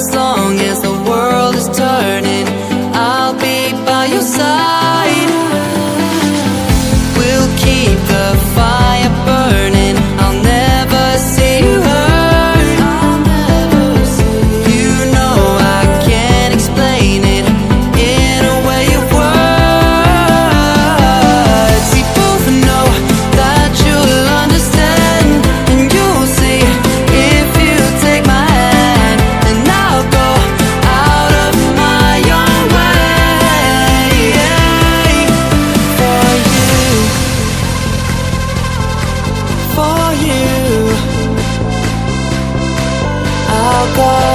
As long as the world is turning I'll be by your side. I'll go